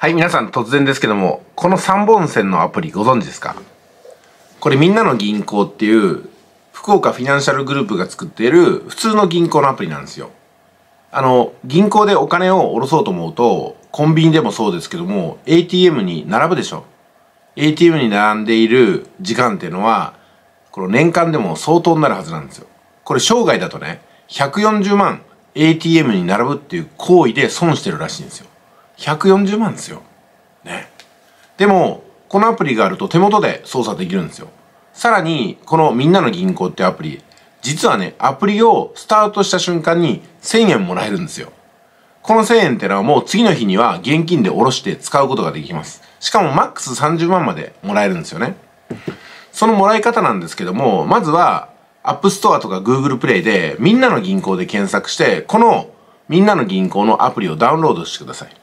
はい、皆さん突然ですけども、この3本線のアプリご存知ですか？これみんなの銀行っていう福岡フィナンシャルグループが作っている普通の銀行のアプリなんですよ。あの、銀行でお金を下ろそうと思うと、コンビニでもそうですけども、ATM に並ぶでしょ。ATM に並んでいる時間っていうのは、この年間でも相当になるはずなんですよ。これ生涯だとね、140万 ATM に並ぶっていう行為で損してるらしいんですよ。140万ですよ。ね。でも、このアプリがあると手元で操作できるんですよ。さらに、このみんなの銀行ってアプリ、実はね、アプリをスタートした瞬間に1000円もらえるんですよ。この1000円ってのはもう次の日には現金で下ろして使うことができます。しかもマックス30万までもらえるんですよね。そのもらい方なんですけども、まずは、App Store とか Google プレイでみんなの銀行で検索して、このみんなの銀行のアプリをダウンロードしてください。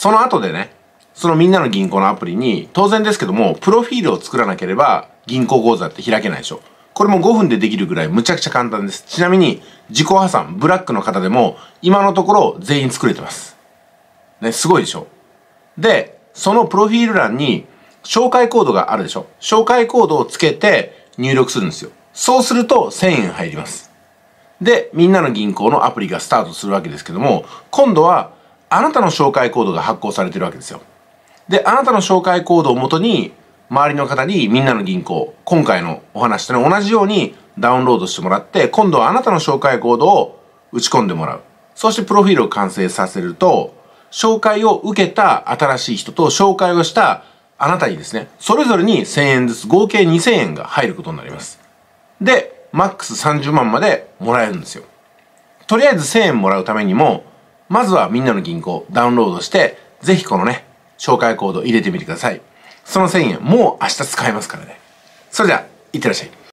その後でね、そのみんなの銀行のアプリに、当然ですけども、プロフィールを作らなければ銀行口座って開けないでしょ。これも5分でできるぐらいむちゃくちゃ簡単です。ちなみに、自己破産、ブラックの方でも、今のところ全員作れてます。ね、すごいでしょ。で、そのプロフィール欄に、紹介コードがあるでしょ。紹介コードをつけて入力するんですよ。そうすると1000円入ります。で、みんなの銀行のアプリがスタートするわけですけども、今度はあなたの紹介コードが発行されてるわけですよ。で、あなたの紹介コードをもとに、周りの方にみんなの銀行、今回のお話と同じようにダウンロードしてもらって、今度はあなたの紹介コードを打ち込んでもらう。そしてプロフィールを完成させると、紹介を受けた新しい人と紹介をしたあなたにですね、それぞれに1000円ずつ合計2000円が入ることになります。で、マックス30万までもらえるんですよ。とりあえず1000円もらうためにも、まずはみんなの銀行ダウンロードして、ぜひこのね、紹介コード入れてみてください。その1000円、もう明日使えますからね。それじゃ、いってらっしゃい。